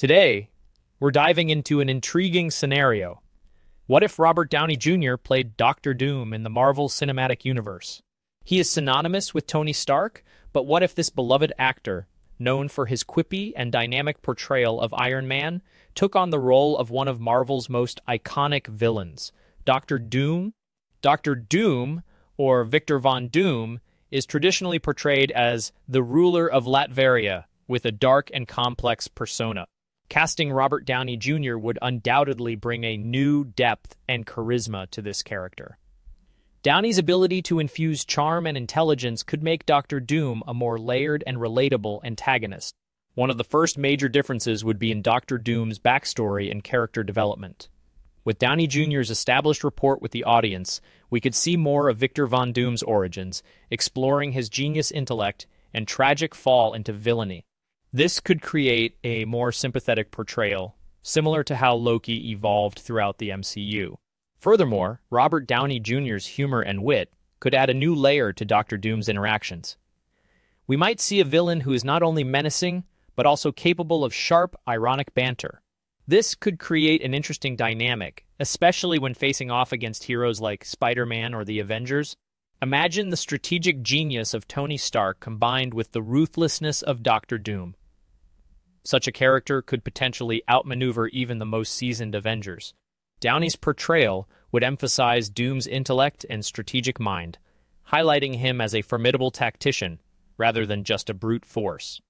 Today, we're diving into an intriguing scenario. What if Robert Downey Jr. played Doctor Doom in the Marvel Cinematic Universe? He is synonymous with Tony Stark, but what if this beloved actor, known for his quippy and dynamic portrayal of Iron Man, took on the role of one of Marvel's most iconic villains, Doctor Doom? Doctor Doom, or Victor Von Doom, is traditionally portrayed as the ruler of Latveria with a dark and complex persona. Casting Robert Downey Jr. would undoubtedly bring a new depth and charisma to this character. Downey's ability to infuse charm and intelligence could make Doctor Doom a more layered and relatable antagonist. One of the first major differences would be in Doctor Doom's backstory and character development. With Downey Jr.'s established rapport with the audience, we could see more of Victor Von Doom's origins, exploring his genius intellect and tragic fall into villainy. This could create a more sympathetic portrayal, similar to how Loki evolved throughout the MCU. Furthermore, Robert Downey Jr.'s humor and wit could add a new layer to Doctor Doom's interactions. We might see a villain who is not only menacing, but also capable of sharp, ironic banter. This could create an interesting dynamic, especially when facing off against heroes like Spider-Man or the Avengers. Imagine the strategic genius of Tony Stark combined with the ruthlessness of Doctor Doom. Such a character could potentially outmaneuver even the most seasoned Avengers. Downey's portrayal would emphasize Doom's intellect and strategic mind, highlighting him as a formidable tactician rather than just a brute force.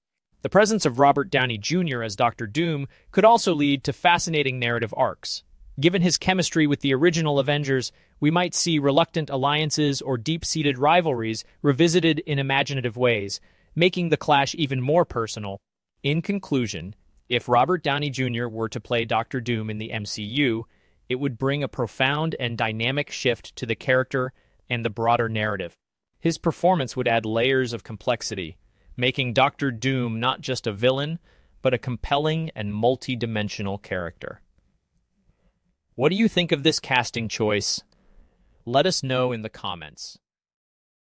The presence of Robert Downey Jr. as Doctor Doom could also lead to fascinating narrative arcs. Given his chemistry with the original Avengers, we might see reluctant alliances or deep-seated rivalries revisited in imaginative ways, making the clash even more personal. In conclusion, if Robert Downey Jr. were to play Doctor Doom in the MCU, it would bring a profound and dynamic shift to the character and the broader narrative. His performance would add layers of complexity, making Doctor Doom not just a villain, but a compelling and multi-dimensional character. What do you think of this casting choice? Let us know in the comments.